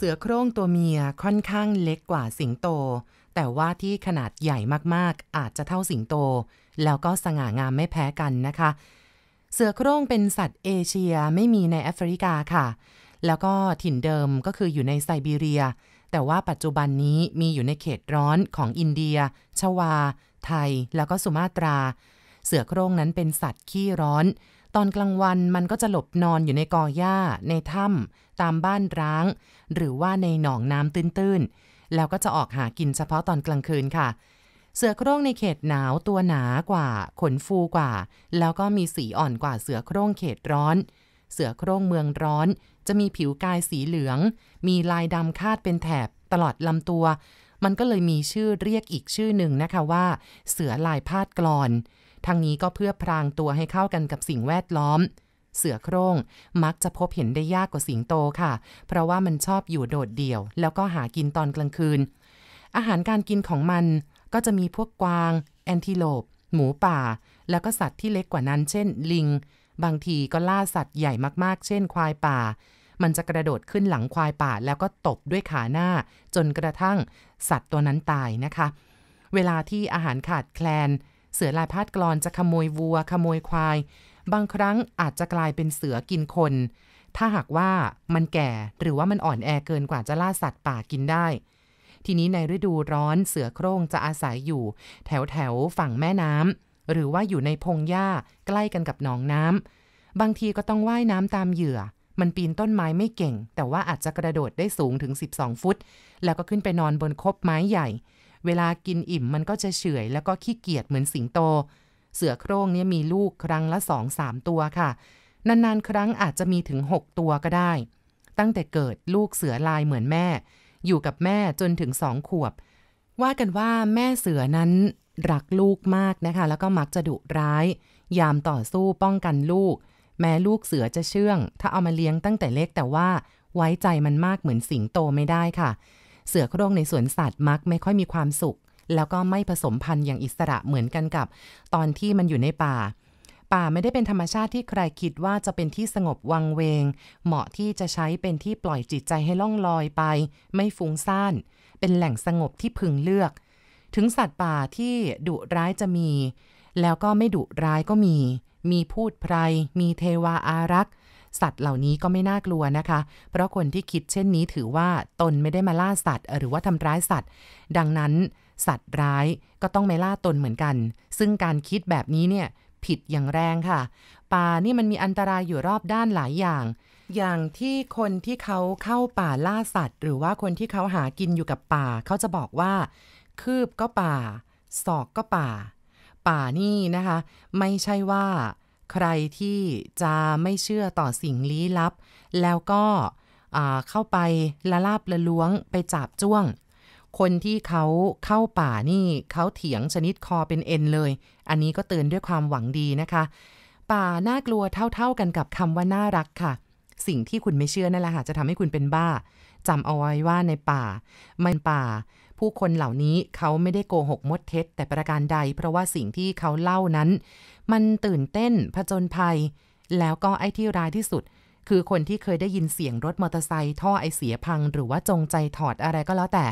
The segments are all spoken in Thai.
เสือโคร่งตัวเมียค่อนข้างเล็กกว่าสิงโต แต่ว่าที่ขนาดใหญ่มากๆ อาจจะเท่าสิงโต แล้วก็สง่างามไม่แพ้กันนะคะ เสือโคร่งเป็นสัตว์เอเชียไม่มีในแอฟริกาค่ะ แล้วก็ถิ่นเดิมก็คืออยู่ในไซบีเรีย แต่ว่าปัจจุบันนี้มีอยู่ในเขตร้อนของอินเดีย ชวา ไทย แล้วก็สุมาตรา เสือโคร่งนั้นเป็นสัตว์ขี้ร้อน ตอนกลางวันมันก็จะหลบนอนอยู่ในกอหญ้า ในถ้ำตามบ้านร้าง หรือว่าในหนองน้ำตื้นๆ แล้วก็จะออกหากินเฉพาะตอนกลางคืนค่ะ เสือโคร่งในเขตหนาวตัวหนากว่า ขนฟูกว่า แล้วก็มีสีอ่อนกว่าเสือโคร่งเขตร้อน เสือโคร่งเมืองร้อน จะมีผิวกายสีเหลือง มีลายดำคาดเป็นแถบตลอดลำตัว มันก็เลยมีชื่อเรียกอีกชื่อหนึ่งนะคะว่า เสือลายพาดกรอน ทั้งนี้ก็เพื่อพรางตัวให้เข้ากันกับสิ่งแวดล้อม เสือโคร่งมักจะพบเห็นได้ยากกว่าสิงโตค่ะ เพราะว่ามันชอบอยู่โดดเดี่ยว แล้วก็หากินตอนกลางคืน อาหารการกินของมันก็จะมีพวกกวาง แอนทิโลป หมูป่า แล้วก็สัตว์ที่เล็กกว่านั้น เช่น ลิง บางทีก็ล่าสัตว์ใหญ่มากๆ เช่น ควายป่า มันจะกระโดดขึ้นหลังควายป่า แล้วก็ตบด้วยขาหน้า จนกระทั่งสัตว์ตัวนั้นตายนะคะ เวลาที่อาหารขาดแคลน เสือลายพาดกรอนจะขโมยวัว ขโมยควาย บางครั้งอาจจะกลายเป็นเสือกินคน ถ้าหากว่ามันแก่หรือว่ามันอ่อนแอเกินกว่าจะล่าสัตว์ป่ากินได้ ทีนี้ในฤดูร้อนเสือโคร่งจะอาศัยอยู่ แถวแถวฝั่งแม่น้ำหรือว่าอยู่ในพงหญ้าใกล้กันกับหนองน้ำบางทีก็ต้องว่ายน้ำตามเหยื่อมันปีนต้นไม้ไม่เก่ง แต่ว่าอาจจะกระโดดได้สูงถึง 12 ฟุต แล้วก็ขึ้นไปนอนบนคบไม้ใหญ่ เวลากินอิ่มมันก็จะเฉื่อยแล้วก็ขี้เกียจเหมือนสิงโต เสือโคร่งเนี่ยมีลูกครั้งละสองสามตัวค่ะ นานๆ ครั้งอาจจะมีถึง 6 ตัวก็ได้ ตั้งแต่เกิดลูกเสือลายเหมือนแม่ อยู่กับแม่จนถึงสองขวบ ว่ากันว่าแม่เสือนั้นรักลูกมากนะคะ แล้วก็มักจะดุร้าย ยามต่อสู้ป้องกันลูก แม้ลูกเสือจะเชื่อง ถ้าเอามาเลี้ยงตั้งแต่เล็กแต่ว่าไว้ใจมันมากเหมือนสิงโตไม่ได้ค่ะ เสือโคร่งในสวนสัตว์มักไม่ค่อยมีความสุข แล้วก็ไม่ผสมพันธุ์อย่างอิสระเหมือนกันกับ ตอนที่มันอยู่ในป่า ป่าไม่ได้เป็นธรรมชาติที่ใครคิดว่าจะเป็นที่สงบวังเวง เหมาะที่จะใช้เป็นที่ปล่อยจิตใจให้ล่องลอยไป ไม่ฟุ้งซ่าน เป็นแหล่งสงบที่พึงเลือก ถึงสัตว์ป่าที่ดุร้ายจะมี แล้วก็ไม่ดุร้ายก็มี มีพูดไพรมีเทวาอารักษ์ สัตว์เหล่านี้ก็ไม่น่ากลัวนะคะ เพราะคนที่คิดเช่นนี้ถือว่าตนไม่ได้มาล่าสัตว์ หรือว่าทำร้ายสัตว์ ดังนั้น สัตว์ร้ายก็ต้องไม่ล่าตนเหมือนกัน ซึ่งการคิดแบบนี้เนี่ยผิดอย่างแรงค่ะ ป่านี่มันมีอันตรายอยู่รอบด้านหลายอย่าง อย่างที่คนที่เขาเข้าป่าล่าสัตว์ หรือว่าคนที่เขาหากินอยู่กับป่า เขาจะบอกว่า คืบก็ป่า ศอกก็ป่า ป่านี่นะคะ ไม่ใช่ว่า ใครที่จะไม่เชื่อต่อสิ่งลี้ลับ แล้วก็เข้าไปละลาบละล้วงไปจับจ้วง คนที่เขาเข้าป่านี่เขาเถียงชนิดคอเป็นเอ็นเลย อันนี้ก็เตือนด้วยความหวังดีนะคะ ป่าน่ากลัวเท่าๆกันกับคำว่าน่ารักค่ะ สิ่งที่คุณไม่เชื่อนั่นแหละค่ะจะทำให้คุณเป็นบ้าจำเอาไว้ว่าในป่า มันป่า ผู้คนเหล่านี้เขาไม่ได้โกหกมดเท็จ แต่ประการใด เพราะว่าสิ่งที่เขาเล่านั้น มันตื่นเต้นผจญภัย แล้วก็ไอ้ที่ร้ายที่สุด คือคนที่เคยได้ยินเสียงรถมอเตอร์ไซค์ท่อไอเสียพัง หรือว่าจงใจถอดอะไรก็แล้วแต่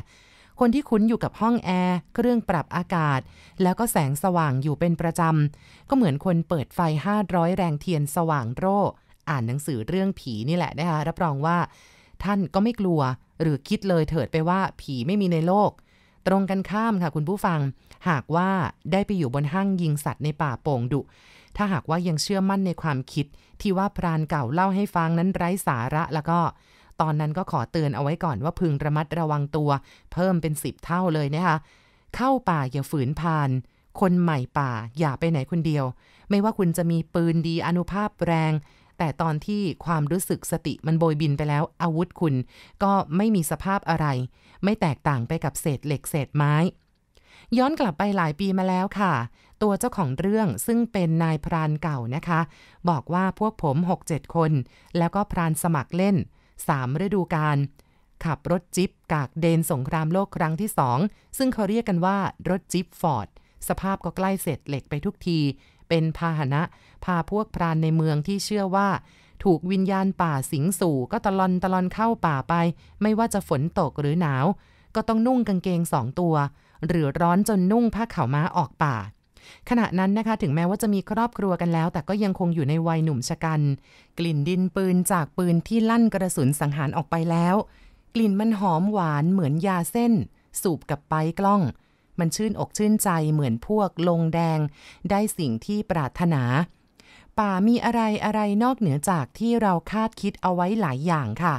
คนที่คุ้นอยู่กับห้องแอร์เครื่องปรับอากาศ แล้วก็แสงสว่างอยู่เป็นประจำก็เหมือนคนเปิดไฟ 500 แรงเทียนสว่างโร่อ่านหนังสือเรื่องผีนี่แหละนะคะรับรองว่า ท่านก็ไม่กลัว หรือคิดเลยเถิดไปว่าผีไม่มีในโลก ตรงกันข้ามค่ะคุณผู้ฟัง หากว่าได้ไปอยู่บนห้างยิงสัตว์ในป่าโป่งดุ ถ้าหากว่ายังเชื่อมั่นในความคิด ที่ว่าพรานเก่าเล่าให้ฟังนั้นไร้สาระแล้วก็ตอนนั้นก็ขอเตือนเอาไว้ก่อนว่าพึงระมัดระวังตัว เพิ่มเป็นสิบเท่าเลยนะคะเข้าป่าอย่าฝืนพานคนใหม่ป่าอย่าไปไหนคนเดียว ไม่ว่าคุณจะมีปืนดีอนุภาพแรง แต่ตอนที่ความรู้สึกสติมันโบยบินไปแล้ว อาวุธคุณ ก็ไม่มีสภาพอะไร ไม่แตกต่างไปกับเศษเหล็กเศษไม้ ย้อนกลับไปหลายปีมาแล้วค่ะ ตัวเจ้าของเรื่องซึ่งเป็นนายพรานเก่านะคะ บอกว่าพวกผม 6-7 คน แล้วก็พรานสมัครเล่น 3 ฤดูกาลขับรถจิ๊บกากเดนสงครามโลกครั้งที่สองซึ่งเขาเรียกกันว่ารถจิ๊บฟอร์ดสภาพก็ใกล้เสร็จเหล็กไปทุกที เป็นพาหนะ พาพวกพรานในเมืองที่เชื่อว่า ถูกวิญญาณป่าสิงสู่ก็ตะลอนตะลอนเข้าป่าไป ไม่ว่าจะฝนตกหรือหนาว ก็ต้องนุ่งกางเกงสองตัว หรือร้อนจนนุ่งผ้าขาวม้าออกป่า ขณะนั้นนะคะถึงแม้ว่าจะมีครอบครัวกันแล้ว แต่ก็ยังคงอยู่ในวัยหนุ่มชะกัน กลิ่นดินปืนจากปืนที่ลั่นกระสุนสังหารออกไปแล้ว กลิ่นมันหอมหวานเหมือนยาเส้น สูบกับไปกล้อง มันชื่นอกชื่นใจเหมือนพวกลงแดง ได้สิ่งที่ปรารถนา ป่ามีอะไรอะไรนอกเหนือจากที่เราคาดคิดเอาไว้หลายอย่างค่ะ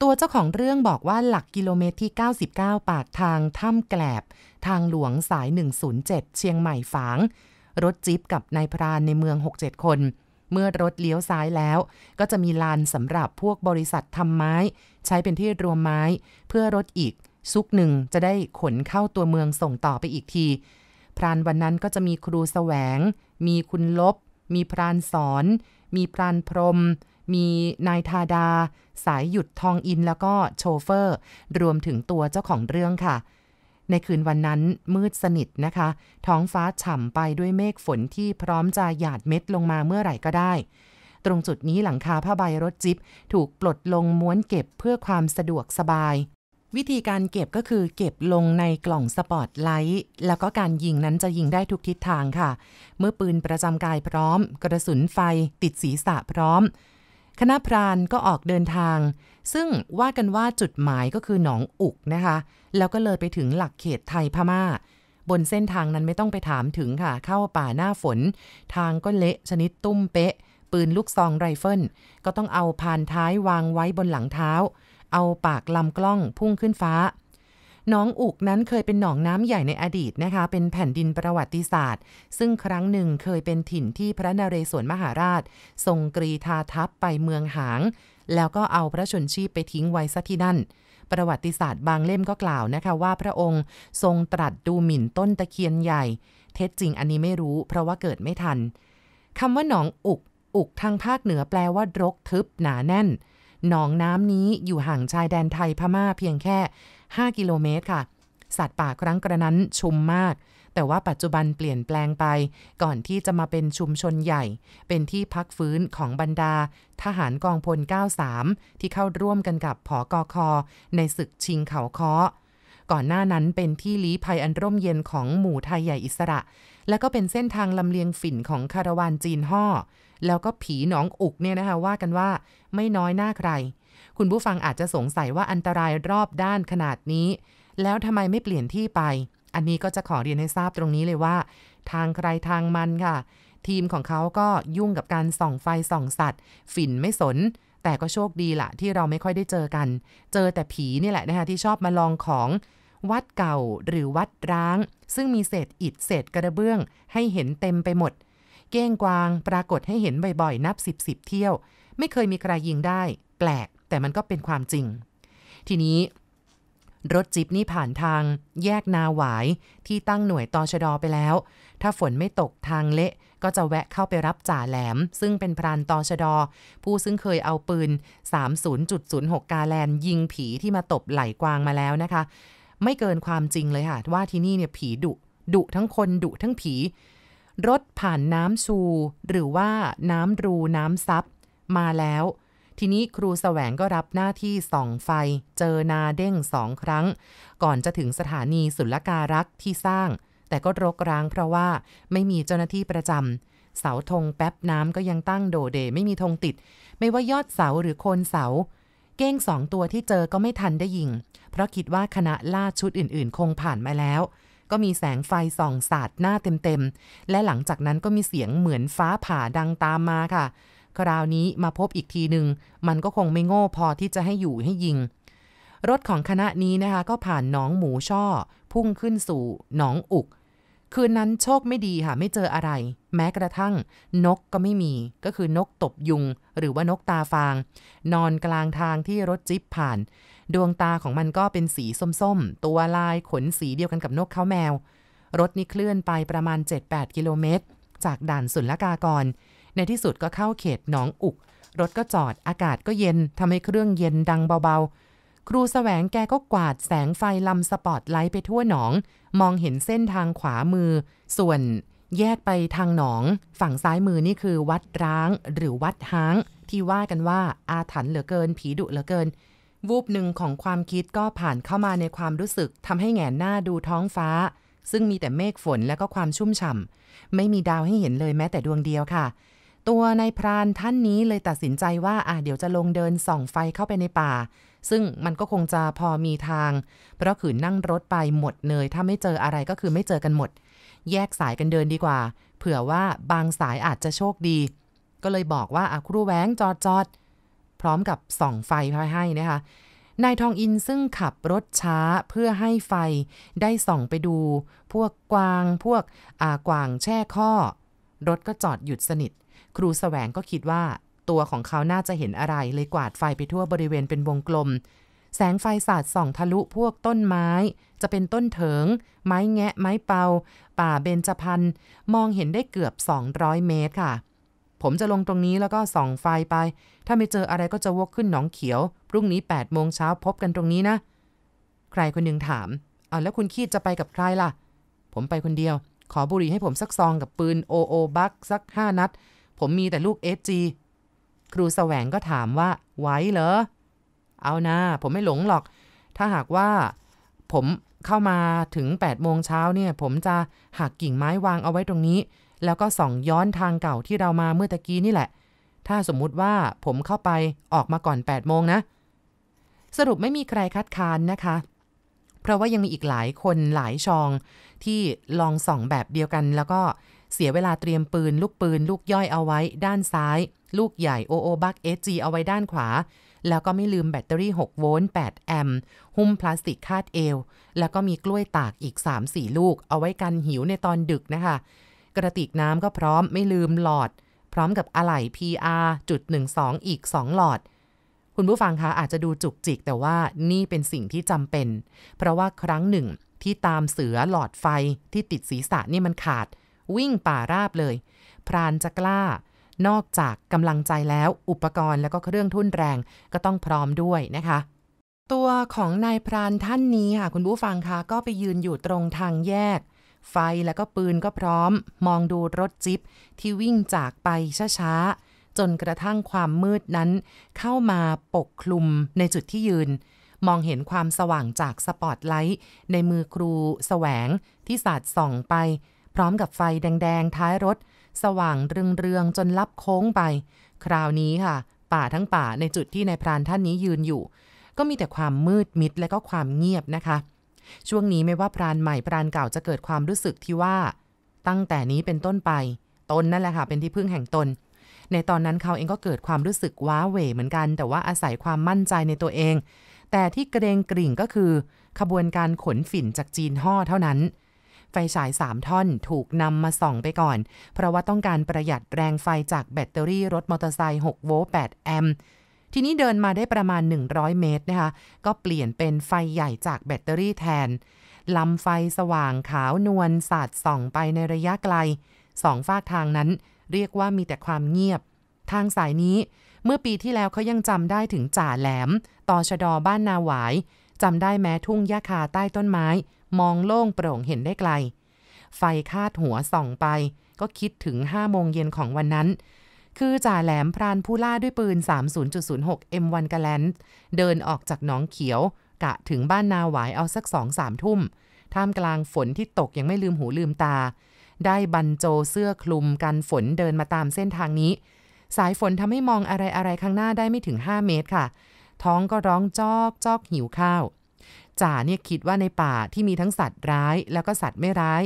ตัวเจ้าของเรื่องบอกว่าหลักกิโลเมตรที่ 99 ปากทางถ้ำแกลบ ทางหลวงสาย 107 เชียงใหม่ฝาง รถจิ๊บกับนายพรานในเมือง 6-7 คน เมื่อรถเลี้ยวซ้ายแล้ว ก็จะมีลานสำหรับพวกบริษัททำไม้ ใช้เป็นที่รวมไม้เพื่อรถอีก ซุกหนึ่งจะได้ขนเข้าตัวเมืองส่งต่อไปอีกที พรานวันนั้นก็จะมีครูแสวง มีคุณลบ มีพรานสอน มีพรานพรม มีนายทาดา สายหยุดทองอินแล้วก็โชเฟอร์ รวมถึงตัวเจ้าของเรื่องค่ะ ในคืนวันนั้นมืดสนิทนะคะ ท้องฟ้าฉ่ำไปด้วยเมฆฝนที่พร้อมจะหยาดเม็ดลงมาเมื่อไหร่ก็ได้ตรงจุดนี้หลังคาผ้าใบรถจิบถูกปลดลงม้วนเก็บเพื่อความสะดวกสบาย วิธีการเก็บก็คือเก็บลงในกล่องสปอตไลท์แล้วก็การยิงนั้นจะยิงได้ทุกทิศทางค่ะ เมื่อปืนประจำกายพร้อม กระสุนไฟติดศีรษะพร้อม คณะพรานก็ออกเดินทาง ซึ่งว่ากันว่าจุดหมายก็คือหนองอุกนะคะ แล้วก็เลยไปถึงหลักเขตไทยพมา่า บนเส้นทางนั้นไม่ต้องไปถามถึงค่ะ เข้าป่าหน้าฝน ทางก็เละชนิดตุ้มเป๊ะ ปืนลูกซองไรเฟิลก็ต้องเอาพานท้ายวางไว้บนหลังเท้า เอาปากลำกล้องพุ่งขึ้นฟ้าหนองอุกนั้นเคยเป็นหนองน้ำใหญ่ในอดีตนะคะ เป็นแผ่นดินประวัติศาสตร์ ซึ่งครั้งหนึ่งเคยเป็นถิ่นที่พระนเรศวรมหาราช ทรงกรีธาทัพไปเมืองหาง แล้วก็เอาพระชนชีพไปทิ้งไว้ซะที่นั่น ประวัติศาสตร์บางเล่มก็กล่าวนะคะว่าพระองค์ทรงตรัสดูหมิ่นต้นตะเคียนใหญ่ เท็จจริงอันนี้ไม่รู้ เพราะว่าเกิดไม่ทันคำว่าหนองอุก อุกทางภาคเหนือแปลว่ารกทึบหนาแน่น หนองน้ำนี้อยู่ห่างชายแดนไทยพม่าเพียงแค่ 5 กิโลเมตรค่ะ สัตว์ป่าครั้งกระนั้นชุมมาก แต่ว่าปัจจุบันเปลี่ยนแปลงไป ก่อนที่จะมาเป็นชุมชนใหญ่ เป็นที่พักฟื้นของบรรดา ทหารกองพล 93 ที่เข้าร่วมกันกับผอกอคอในศึกชิงเขาคาะก่อนหน้านั้นเป็นที่ลี้ภัยอันร่มเย็นของหมู่ไทยใหญ่อิสระ และก็เป็นเส้นทางลำเลียงฝิ่นของคาราวานจีนห่อ แล้วก็ผีหนองอุกเนี่ยนะคะว่ากันว่าไม่น้อยหน้าใคร คุณผู้ฟังอาจจะสงสัยว่าอันตรายรอบด้านขนาดนี้ แล้วทำไมไม่เปลี่ยนที่ไป อันนี้ก็จะขอเรียนให้ทราบตรงนี้เลยว่า ทางใครทางมันค่ะ ทีมของเขาก็ยุ่งกับการส่องไฟส่องสัตว์ ฝิ่นไม่สนแต่ก็โชคดีละที่เราไม่ค่อยได้เจอกัน เจอแต่ผีนี่แหละนะคะที่ชอบมาลองของวัดเก่าหรือวัดร้าง ซึ่งมีเศษอิฐเศษกระเบื้องให้เห็นเต็มไปหมด เก้งกวางปรากฏให้เห็นบ่อยๆ นับสิบสิบเที่ยว ไม่เคยมีใครยิงได้ แปลก แต่มันก็เป็นความจริง ทีนี้ รถจิบนี่ผ่านทางแยกนาหวายที่ตั้งหน่วยตอชดอไปแล้ว ถ้าฝนไม่ตกทางเละก็จะแวะเข้าไปรับจ่าแหลม ซึ่งเป็นพรานตอชดอ ผู้ซึ่งเคยเอาปืน 30.06 กาแลนยิงผีที่มาตบไหลกวางมาแล้วนะคะ ไม่เกินความจริงเลยค่ะ ว่าที่นี่เนี่ยผีดุดุทั้งคนดุทั้งผี รถผ่านน้ำชูหรือว่าน้ำรูน้ำซับมาแล้ว ทีนี้ครูแสวงก็รับหน้าที่ส่องไฟ เจอนาเด้งสองครั้ง ก่อนจะถึงสถานีศุลการักษ์ที่สร้าง แต่ก็รกร้างเพราะว่าไม่มีเจ้าหน้าที่ประจำเสาธงแป๊บน้ำก็ยังตั้งโดเดไม่มีธงติด ไม่ว่ายอดเสาหรือโคนเสา เก้งสองตัวที่เจอก็ไม่ทันได้ยิง เพราะคิดว่าคณะล่าชุดอื่นๆ คงผ่านมาแล้ว ก็มีแสงไฟส่องสาดหน้าเต็มๆ และหลังจากนั้นก็มีเสียงเหมือนฟ้าผ่าดังตามมาค่ะ คราวนี้มาพบอีกทีหนึ่งมันก็คงไม่โง่พอที่จะให้อยู่ให้ยิง รถของคณะนี้นะคะ ก็ผ่านหนองหมูช่อ พุ่งขึ้นสู่หนองอุก คืนนั้นโชคไม่ดีค่ะไม่เจออะไร แม้กระทั่ง นกก็ไม่มี ก็คือนกตบยุง หรือว่านกตาฟาง นอนกลางทางที่รถจิ๊บผ่าน ดวงตาของมันก็เป็นสีส้มๆ ตัวลายขนสีเดียวกันกับนกเขาแมว รถนี่เคลื่อนไปประมาณ 7-8 กิโลเมตร จากด่านศุลกากร ในที่สุดก็เข้าเขตหนองอุก รถก็จอดอากาศก็เย็นทำให้เครื่องเย็นดังเบาๆ ครูแสวงแกก็กวาดแสงไฟลำสปอตไลท์ไปทั่วหนอง มองเห็นเส้นทางขวามือ ส่วนแยกไปทางหนอง ฝั่งซ้ายมือนี่คือวัดร้างหรือวัดห้าง ที่ว่ากันว่าอาถรรพ์เหลือเกิน ผีดุเหลือเกิน วูบหนึ่งของความคิดก็ผ่านเข้ามาในความรู้สึกทำให้แงนหน้าดูท้องฟ้า ซึ่งมีแต่เมฆฝนและก็ความชุ่มฉ่ำไม่มีดาวให้เห็นเลยแม้แต่ดวงเดียวค่ะ ตัวนายพรานท่านนี้เลยตัดสินใจว่าอะเดี๋ยวจะลงเดินส่องไฟเข้าไปในป่า ซึ่งมันก็คงจะพอมีทาง เพราะขืนนั่งรถไปหมดเลย ถ้าไม่เจออะไรก็คือไม่เจอกันหมด แยกสายกันเดินดีกว่า เผื่อว่าบางสายอาจจะโชคดี ก็เลยบอกว่าอะครูแหวงจอดจอด พร้อมกับส่องไฟพให้นะคะ นายทองอินซึ่งขับรถช้าเพื่อให้ไฟได้ส่องไปดู พวกกวางพวกอากวางแช่ข้อ รถก็จอดหยุดสนิท ครูแสวงก็คิดว่าตัวของเขาน่าจะเห็นอะไรเลยกวาดไฟไปทั่วบริเวณเป็นวงกลม แสงไฟสาดส่องทะลุพวกต้นไม้ จะเป็นต้นเถิง ไม้แงะไม้เปา ป่าเบญจพรรณมองเห็นได้เกือบ 200 เมตรค่ะ ผมจะลงตรงนี้แล้วก็ส่องไฟไป ถ้าไม่เจออะไรก็จะวกขึ้นหนองเขียว พรุ่งนี้8โมงเช้าพบกันตรงนี้นะ ใครคนหนึ่งถามอ่าแล้วคุณคีดจะไปกับใครล่ะ ผมไปคนเดียว ขอบุหรี่ให้ผมสักซองกับปืนโอโอบักสักห้านัด ผมมีแต่ลูกเอจีครูแสวงก็ถามว่า ไหวเหรอ เอานะ ผมไม่หลงหรอก ถ้าหากว่าผมเข้ามาถึง8โมงเช้าเนี่ย ผมจะหักกิ่งไม้วางเอาไว้ตรงนี้ แล้วก็ส่องย้อนทางเก่าที่เรามาเมื่อตะกี้นี่แหละ ถ้าสมมุติว่าผมเข้าไปออกมาก่อน8โมงนะ สรุปไม่มีใครคัดค้านนะคะ เพราะว่ายังมีอีกหลายคนหลายชองที่ลองส่องแบบเดียวกัน แล้วก็เสียเวลาเตรียมปืน ลูกปืน ลูกย่อยเอาไว้ ด้านซ้าย ลูกใหญ่ OO Buck SG เอาไว้ด้านขวา แล้วก็ไม่ลืมแบตเตอรี่ 6 โวลต์ 8 แอมป์หุ้มพลาสติกคาดเอว แล้วก็มีกล้วยตากอีก 3-4 ลูก เอาไว้กันหิวในตอนดึกนะคะ กระติกน้ำก็พร้อมไม่ลืมหลอด พร้อมกับอะไหล่ PR จุด12 อีก 2 หลอด คุณผู้ฟังคะอาจจะดูจุกจิก แต่ว่านี่เป็นสิ่งที่จำเป็น เพราะว่าครั้งหนึ่งที่ตามเสือหลอดไฟที่ติดศีรษะนี่มันขาด วิ่งป่าราบเลย พรานจะกล้านอกจากกำลังใจแล้วอุปกรณ์แล้วก็เครื่องทุ่นแรงก็ต้องพร้อมด้วยนะคะ ตัวของนายพรานท่านนี้ค่ะคุณผู้ฟังคะก็ไปยืนอยู่ตรงทางแยก ไฟแล้วก็ปืนก็พร้อม มองดูรถจิ๊บที่วิ่งจากไปช้าๆ จนกระทั่งความมืดนั้น เข้ามาปกคลุมในจุดที่ยืน มองเห็นความสว่างจากสปอตไลท์ ในมือครูแสวงที่สาดส่องไป พร้อมกับไฟแดงๆ ท้ายรถ สว่างเรืองๆ จนลับโค้งไป คราวนี้ค่ะ ป่าทั้งป่าในจุดที่นายพรานท่านนี้ยืนอยู่ ก็มีแต่ความมืดมิดและก็ความเงียบนะคะ ช่วงนี้ไม่ว่าพรานใหม่พรานเก่าจะเกิดความรู้สึกที่ว่า ตั้งแต่นี้เป็นต้นไป ตนนั่นแหละค่ะเป็นที่พึ่งแห่งตน ในตอนนั้นเขาเองก็เกิดความรู้สึกว้าเหวเหมือนกัน แต่ว่าอาศัยความมั่นใจในตัวเอง แต่ที่เกรงกริ่งก็คือ ขบวนการขนฝิ่นจากจีนห่อเท่านั้นไฟฉาย 3 ท่อนถูกนำมาส่องไปก่อน เพราะว่าต้องการประหยัดแรงไฟจากแบตเตอรี่รถมอเตอร์ไซค์6โวลต์8แอมป์ ทีนี้เดินมาได้ประมาณ 100 เมตรนะคะ ก็เปลี่ยนเป็นไฟใหญ่จากแบตเตอรี่แทน ลำไฟสว่างขาวนวลสาดส่องไปในระยะไกลสองฝากทางนั้น เรียกว่ามีแต่ความเงียบ ทางสายนี้ เมื่อปีที่แล้วเขายังจำได้ถึงจ่าแหลม ต่อชะดอบ้านนาหวายจำได้แม้ทุ่งหญ้าคาใต้ต้นไม้ มองโล่งโปร่งเห็นได้ไกล ไฟคาดหัวส่องไป ก็คิดถึง5โมงเย็นของวันนั้น คือจ่าแหลมพรานผู้ล่าด้วยปืน 30.06 M1 กาแลนเดินออกจากหนองเขียว กะถึงบ้านนาหวายเอาสักสองสามทุ่ม ท่ามกลางฝนที่ตกยังไม่ลืมหูลืมตา ได้บรรโจเสื้อคลุมกันฝนเดินมาตามเส้นทางนี้ สายฝนทำให้มองอะไรอะไรข้างหน้าได้ไม่ถึง 5 เมตรค่ะ ท้องก็ร้องจอกจอกหิวข้าวจ่าเนี่ยคิดว่าในป่าที่มีทั้งสัตว์ร้ายแล้วก็สัตว์ไม่ร้าย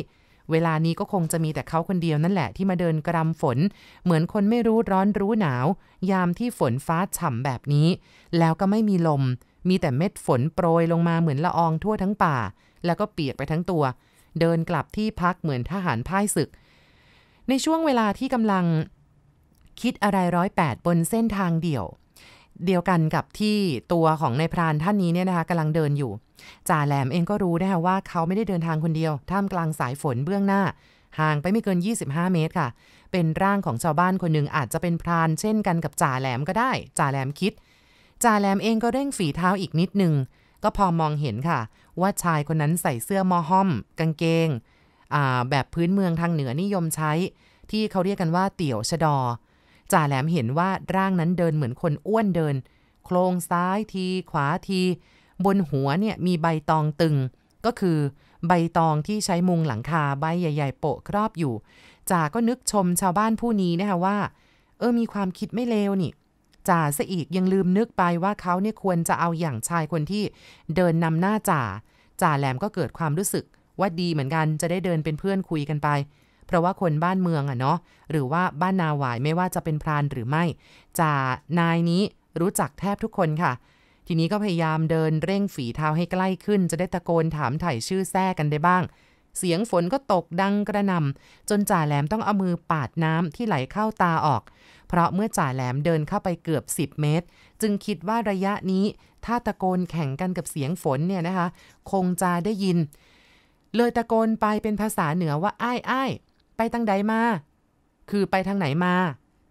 เวลานี้ก็คงจะมีแต่เขาคนเดียวนั่นแหละที่มาเดินกรำฝน เหมือนคนไม่รู้ร้อนรู้หนาว ยามที่ฝนฟ้าฉ่ำแบบนี้ แล้วก็ไม่มีลม มีแต่เม็ดฝนโปรยลงมาเหมือนละอองทั่วทั้งป่า แล้วก็เปียกไปทั้งตัว เดินกลับที่พักเหมือนทหารพ่ายศึก ในช่วงเวลาที่กำลังคิดอะไรร้อยแปดบนเส้นทางเดี่ยว เดียวกันกับที่ตัวของนายพรานท่านนี้เนี่ยนะคะกำลังเดินอยู่ จ่าแหลมเองก็รู้นะคะว่าเขาไม่ได้เดินทางคนเดียว ท่ามกลางสายฝนเบื้องหน้า ห่างไปไม่เกิน 25 เมตรค่ะ เป็นร่างของชาวบ้านคนหนึ่งอาจจะเป็นพราน เช่นกันกับจ่าแหลมก็ได้ จ่าแหลมคิด จ่าแหลมเองก็เร่งฝีเท้าอีกนิดหนึ่งก็พอมองเห็นค่ะ ว่าชายคนนั้นใส่เสื้อมอห้อม กางเกงแบบพื้นเมืองทางเหนือนิยมใช้ ที่เขาเรียกกันว่าเตี่ยวชะดอ จ่าแหลมเห็นว่าร่างนั้นเดินเหมือนคนอ้วนเดิน โครงซ้ายทีขวาที บนหัวเนี่ยมีใบตองตึง ก็คือใบตองที่ใช้มุงหลังคาใบใหญ่ ๆ โปะครอบอยู่จ่าก็นึกชมชาวบ้านผู้นี้นะคะว่า เออมีความคิดไม่เลวนี่จ่าซะอีกยังลืมนึกไปว่าเขาเนี่ยควรจะเอาอย่างชายคนที่เดินนำหน้าจ่าจ่าแหลมก็เกิดความรู้สึกว่าดีเหมือนกันจะได้เดินเป็นเพื่อนคุยกันไป เพราะว่าคนบ้านเมืองอะเนาะหรือว่าบ้านนาหวายไม่ว่าจะเป็นพรานหรือไม่จ่านายนี้รู้จักแทบทุกคนค่ะ ทีนี้ก็พยายามเดินเร่งฝีเท้าให้ใกล้ขึ้น จะได้ตะโกนถามถ่ายชื่อแท้กันได้บ้าง เสียงฝนก็ตกดังกระนำจนจ่าแหลมต้องเอามือปาดน้ำที่ไหลเข้าตาออก เพราะเมื่อจ่าแหลมเดินเข้าไปเกือบ 10 เมตร จึงคิดว่าระยะนี้ถ้าตะโกนแข่งกันกับเสียงฝนเนี่ยนะคะ คงจะได้ยินเลยตะโกนไปเป็นภาษาเหนือว่า อ้ายอ้าย ไปทางใดมา คือไปทางไหนมา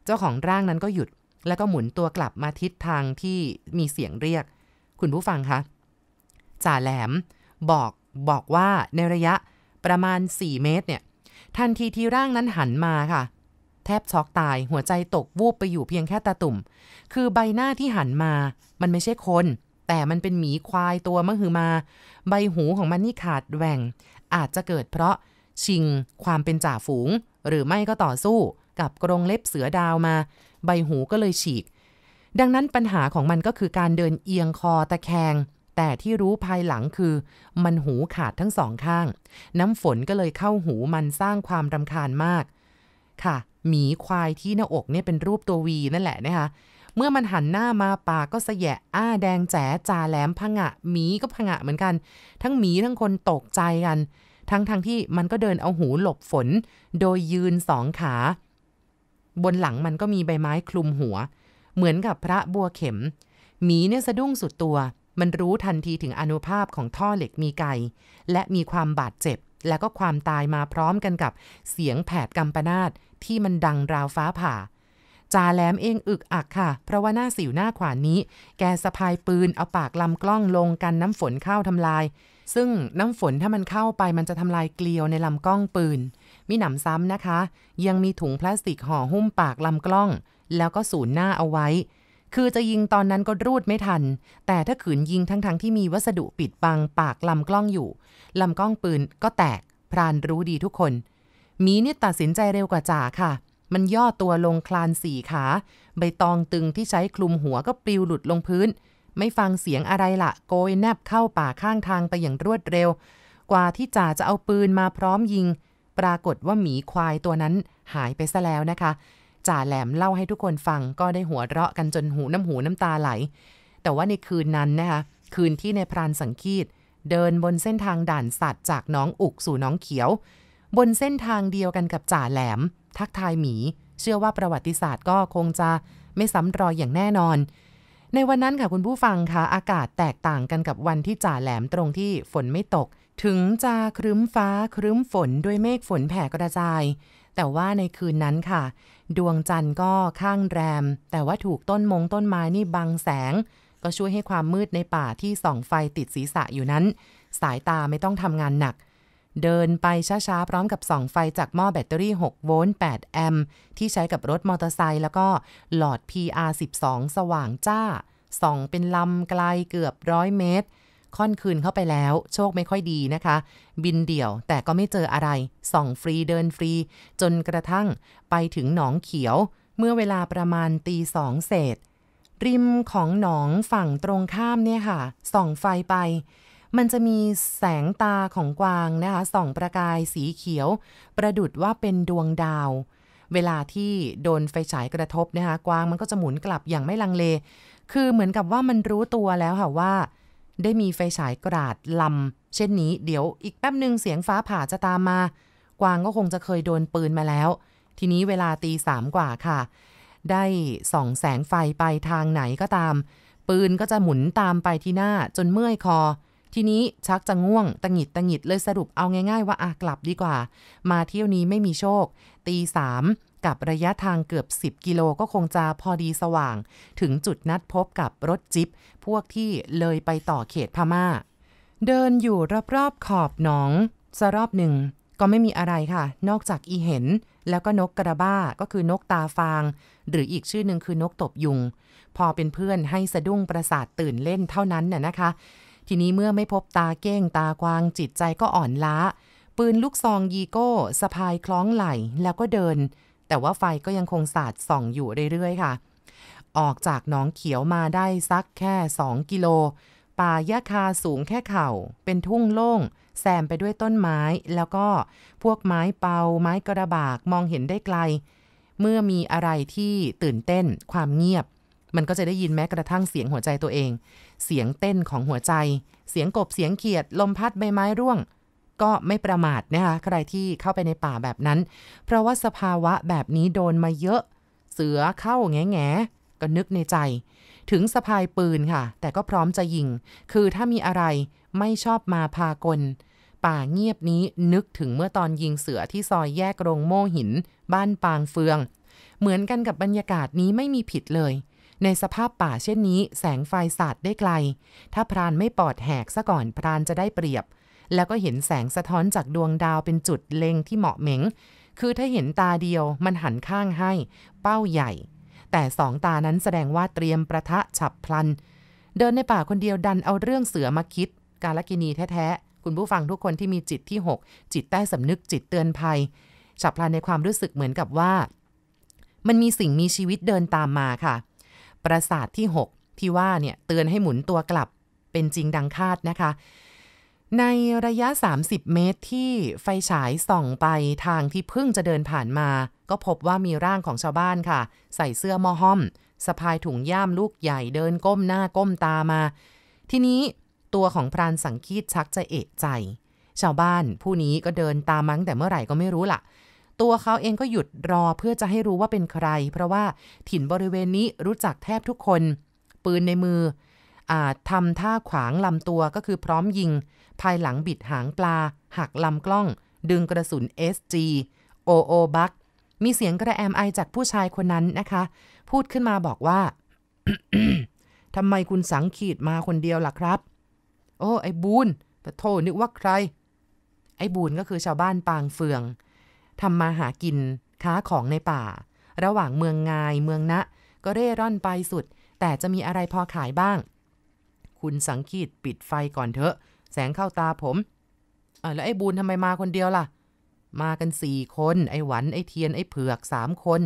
เจ้าของร่างนั้นก็หยุด แล้วก็หมุนตัวกลับมาทิศทางที่มีเสียงเรียก คุณผู้ฟังคะจ่าแหลมบอกบอกว่าในระยะประมาณ 4 เมตรเนี่ย ทันทีที่ร่างนั้นหันมาค่ะ แทบช็อกตายหัวใจตกวูบไปอยู่เพียงแค่ตาตุ่ม คือใบหน้าที่หันมา มันไม่ใช่คน แต่มันเป็นหมีควายตัวมะฮือมา ใบหูของมันนี่ขาดแหว่ง อาจจะเกิดเพราะ ชิงความเป็นจ่าฝูง หรือไม่ก็ต่อสู้กับกรงเล็บเสือดาวมา ใบหูก็เลยฉีก ดังนั้นปัญหาของมันก็คือการเดินเอียงคอตะแคง แต่ที่รู้ภายหลังคือ มันหูขาดทั้งสองข้าง น้ำฝนก็เลยเข้าหูมันสร้างความรำคาญมาก ค่ะหมีควายที่หน้าอกเนี่ยเป็นรูปตัววีนั่นแหละนะคะเมื่อมันหันหน้ามาปากก็สแยะอ้าแดงแจ๋จ่าแหลมพงะหมีก็พงะเหมือนกัน ทั้งหมีทั้งคนตกใจกัน ทั้งทางที่มันก็เดินเอาหูหลบฝน โดยยืนสองขา บนหลังมันก็มีใบไม้คลุมหัว เหมือนกับพระบัวเข็ม หมีเนี่ยสะดุ้งสุดตัว มันรู้ทันทีถึงอนุภาพของท่อเหล็กมีไกและมีความบาดเจ็บ และก็ความตายมาพร้อมกันกับเสียงแผดกำปนาตที่มันดังราวฟ้าผ่าจ่าแหลมเองอึกอักค่ะ เพราะว่าหน้าสิวหน้าขวานนี้ แกสะพายปืนเอาปากลำกล้องลงกันน้ำฝนเข้าทำลาย ซึ่งน้ำฝนถ้ามันเข้าไปมันจะทำลายเกลียวในลำกล้องปืน มีหนำซ้ำนะคะ ยังมีถุงพลาสติกห่อหุ้มปากลำกล้อง แล้วก็สูนหน้าเอาไว้ คือจะยิงตอนนั้นก็รูดไม่ทัน แต่ถ้าขืนยิงทั้งๆทที่มีวัสดุปิดบังปากลำกล้องอยู่ลำกล้องปืนก็แตก พรานรู้ดีทุกคน มีนี่ตัดสินใจเร็วกว่าจ่าค่ะ มันย่อตัวลงคลานสี่ขา ใบตองตึงที่ใช้คลุมหัวก็ปลิวหลุดลงพื้น ไม่ฟังเสียงอะไรละโกยแนบเข้าป่าข้างทางไปอย่างรวดเร็ว กว่าที่จ่าจะเอาปืนมาพร้อมยิง ปรากฏว่าหมีควายตัวนั้นหายไปซะแล้วนะคะจ่าแหลมเล่าให้ทุกคนฟังก็ได้หัวเราะกันจนหูน้ำหูน้ำตาไหล แต่ว่าในคืนนั้นนะคะคืนที่ในพรานสังคีตเดินบนเส้นทางด่านสัตว์จากน้องอุกสู่น้องเขียว บนเส้นทางเดียวกันกับจ่าแหลม ทักทายหมี เชื่อว่าประวัติศาสตร์ก็คงจะไม่ซ้ำรอยอย่างแน่นอน ในวันนั้นค่ะคุณผู้ฟังคะอากาศแตกต่างกันกับวันที่จ่าแหลมตรงที่ฝนไม่ตก ถึงจะครึ้มฟ้าครึ้มฝนด้วยเมฆฝนแผ่กระจาย แต่ว่าในคืนนั้นค่ะ ดวงจันทร์ก็ข้างแรม แต่ว่าถูกต้นมงต้นไม้นี่บังแสง ก็ช่วยให้ความมืดในป่าที่ส่องไฟติดศีรษะอยู่นั้น สายตาไม่ต้องทำงานหนัก เดินไปช้าๆ พร้อมกับส่องไฟจากหม้อแบตเตอรี่ 6 โวลต์ 8 แอมป์ที่ใช้กับรถมอเตอร์ไซค์แล้วก็หลอด PR12 สว่างจ้า ส่องเป็นลำไกลเกือบร้อยเมตร ค่อนคืนเข้าไปแล้ว โชคไม่ค่อยดีนะคะ บินเดี่ยวแต่ก็ไม่เจออะไร ส่องฟรีเดินฟรี จนกระทั่งไปถึงหนองเขียว เมื่อเวลาประมาณตีสองเศษริมของหนองฝั่งตรงข้ามเนี่ยค่ะ ส่องไฟไป มันจะมีแสงตาของกวางนะคะส่องประกายสีเขียว ประดุดว่าเป็นดวงดาว เวลาที่โดนไฟฉายกระทบนะคะกวางมันก็จะหมุนกลับอย่างไม่ลังเล คือเหมือนกับว่ามันรู้ตัวแล้วค่ะว่า ได้มีไฟฉายกราดลำเช่นนี้เดี๋ยวอีกแป๊บหนึ่งเสียงฟ้าผ่าจะตามมา กวางก็คงจะเคยโดนปืนมาแล้ว ทีนี้เวลาตีสามกว่าค่ะ ได้ส่องแสงไฟไปทางไหนก็ตาม ปืนก็จะหมุนตามไปที่หน้าจนเมื่อยคอ ทีนี้ชักจะง่วงตังหิดตังหิดเลยสรุปเอาง่าย ๆ ว่าอะกลับดีกว่า มาเที่ยวนี้ไม่มีโชค ตีสามกับระยะทางเกือบ 10 กิโลก็คงจะพอดีสว่าง ถึงจุดนัดพบกับรถจิบพวกที่เลยไปต่อเขตพม่า เดินอยู่รอบๆขอบหนองสรอบหนึ่งก็ไม่มีอะไรค่ะ นอกจากอีเห็น แล้วก็นกกระบ้าก็คือนกตาฟาง หรืออีกชื่อหนึ่งคือนกตบยุง พอเป็นเพื่อนให้สะดุ้งประสาทตื่นเล่นเท่านั้นน่ะนะคะ ทีนี้เมื่อไม่พบตาเก้งตากวางจิตใจก็อ่อนล้า ปืนลูกซองยีโก้สะพายคล้องไหล่แล้วก็เดิน แต่ว่าไฟก็ยังคงสาดส่องอยู่เรื่อยๆค่ะ ออกจากหนองเขียวมาได้สักแค่ 2 กิโล ป่ายะคาสูงแค่เข่า เป็นทุ่งโล่งแซมไปด้วยต้นไม้แล้วก็พวกไม้เปาไม้กระบากมองเห็นได้ไกล เมื่อมีอะไรที่ตื่นเต้นความเงียบ มันก็จะได้ยินแม้กระทั่งเสียงหัวใจตัวเอง เสียงเต้นของหัวใจ เสียงกบเสียงเขียด ลมพัดใบไม้ร่วง ก็ไม่ประมาทนะคะใครที่เข้าไปในป่าแบบนั้น เพราะว่าสภาวะแบบนี้โดนมาเยอะ เสือเข้าแง่แง่ก็นึกในใจ ถึงสะพายปืนค่ะ แต่ก็พร้อมจะยิง คือถ้ามีอะไรไม่ชอบมาพากล ป่าเงียบนี้นึกถึงเมื่อตอนยิงเสือที่ซอยแยกโรงโม่หิน บ้านปางเฟือง เหมือนกันกับบรรยากาศนี้ไม่มีผิดเลย ในสภาพป่าเช่นนี้ แสงไฟสาดได้ไกล ถ้าพรานไม่ปอดแหกซะก่อนพรานจะได้เปรียบ แล้วก็เห็นแสงสะท้อนจากดวงดาวเป็นจุดเล็งที่เหมาะเหม็ง คือถ้าเห็นตาเดียวมันหันข้างให้ เป้าใหญ่ แต่สองตานั้นแสดงว่าเตรียมประทะฉับพลัน เดินในป่าคนเดียวดันเอาเรื่องเสือมาคิด กาลกินีแท้ๆคุณผู้ฟังทุกคนที่มีจิตที่ 6 จิตใต้สำนึกจิตเตือนภัยฉับพลันในความรู้สึกเหมือนกับว่า มันมีสิ่งมีชีวิตเดินตามมาค่ะ ประสาทที่ 6 ที่ว่าเนี่ยเตือนให้หมุนตัวกลับเป็นจริงดังคาดนะคะ ในระยะ 30 เมตรที่ไฟฉายส่องไปทางที่เพิ่งจะเดินผ่านมา ก็พบว่ามีร่างของชาวบ้านค่ะ ใส่เสื้อมอห้อมสะพายถุงย่ามลูกใหญ่เดินก้มหน้าก้มตามา ทีนี้ตัวของพรานสังคีตชักจะเอะใจ ชาวบ้านผู้นี้ก็เดินตามมั้งแต่เมื่อไหร่ก็ไม่รู้ล่ะ ตัวเขาเองก็หยุดรอเพื่อจะให้รู้ว่าเป็นใคร เพราะว่าถิ่นบริเวณนี้รู้จักแทบทุกคน ปืนในมืออทำท่าขวางลำตัวก็คือพร้อมยิง ภายหลังบิดหางปลา หักลำกล้อง ดึงกระสุน SG โอโอบักมีเสียงกระแอมไอจากผู้ชายคนนั้นนะคะ พูดขึ้นมาบอกว่าทำไมคุณสังขีดมาคนเดียวล่ะครับ โอ้ไอ้บูนปะโทนึกว่าใคร ไอ้บูนก็คือชาวบ้านปางเฟือง ทำมาหากิน ค้าของในป่า ระหว่างเมืองงายเมืองนะ ก็เร่ร่อนไปสุด แต่จะมีอะไรพอขายบ้าง คุณสังขีดปิดไฟก่อนเถอะ แสงเข้าตาผมอแล้วไอ้บูนทำไมมาคนเดียวล่ะ มากันสี่คน ไอ้หวัน ไอ้เทียน ไอ้เผือกสามคน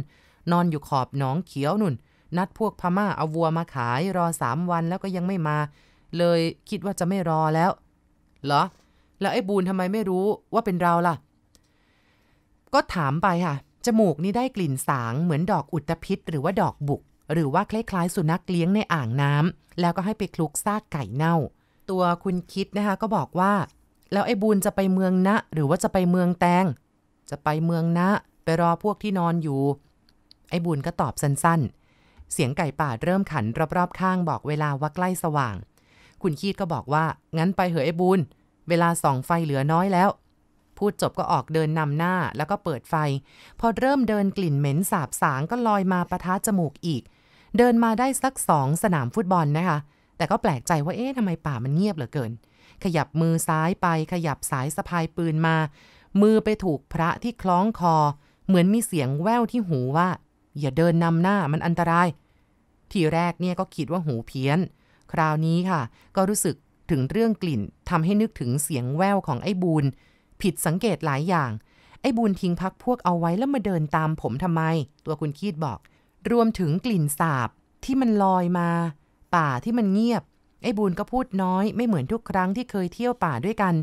นอนอยู่ขอบหนองเขียวนุ่น นัดพวกพม่าเอาวัวมาขายรอสามวันแล้วก็ยังไม่มา เลยคิดว่าจะไม่รอแล้ว เหรอ แล้วไอ้บูนทำไมไม่รู้ว่าเป็นเราล่ะ ก็ถามไปค่ะ จมูกนี่ได้กลิ่นสางเหมือนดอกอุตภิษหรือว่าดอกบุก หรือว่าคล้ายๆสุนัขเลี้ยงในอ่างน้ำแล้วก็ให้ไปคลุกซากไก่เน่า ตัวคุณคิดนะคะก็บอกว่า แล้วไอ้บูนจะไปเมืองนะ หรือว่าจะไปเมืองแตง จะไปเมืองนะ ไปรอพวกที่นอนอยู่ ไอ้บูนก็ตอบสั้นๆ เสียงไก่ป่าเริ่มขันรอบๆข้างบอกเวลาว่าใกล้สว่าง คุณคีดก็บอกว่า งั้นไปเหอะไอ้บูนเวลาส่องไฟเหลือน้อยแล้ว พูดจบก็ออกเดินนำหน้าแล้วก็เปิดไฟ พอเริ่มเดินกลิ่นเหม็นสาบสางก็ลอยมาประทะจมูกอีก เดินมาได้สักสองสนามฟุตบอลนะคะ แต่ก็แปลกใจว่าเอ๊ะทำไมป่ามันเงียบเหลือเกิน ขยับมือซ้ายไป ขยับสายสะพายปืนมา มือไปถูกพระที่คล้องคอ เหมือนมีเสียงแว่วที่หูว่า อย่าเดินนำหน้ามันอันตราย ทีแรกเนี่ยก็คิดว่าหูเพี้ยน คราวนี้ค่ะ ก็รู้สึกถึงเรื่องกลิ่นทำให้นึกถึงเสียงแว่วของไอ้บูน ผิดสังเกตหลายอย่าง ไอ้บูนทิ้งพักพวกเอาไว้แล้วมาเดินตามผมทำไม ตัวคุณคีดบอก รวมถึงกลิ่นสาบที่มันลอยมา ป่าที่มันเงียบ ไอ้บูนก็พูดน้อยไม่เหมือนทุกครั้งที่เคยเที่ยวป่าด้วยกัน